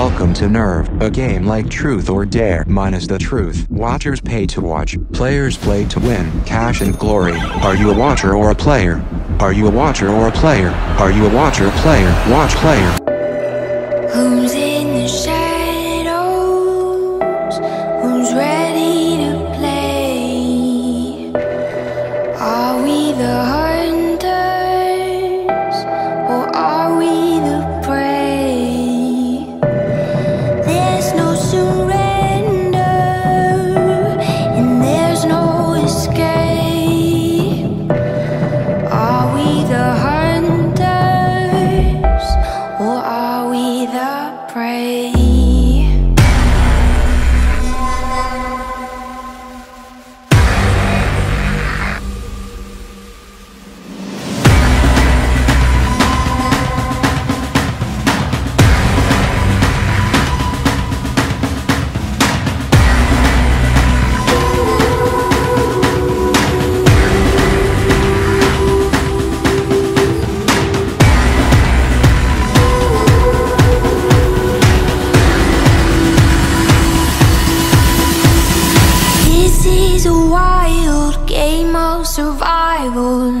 Welcome to Nerve, a game like Truth or Dare minus the truth. Watchers pay to watch, players play to win, cash and glory. Are you a watcher or a player? Are you a watcher or a player? Are you a watcher, player, watch player? Who's in the prey? is a wild game of survival.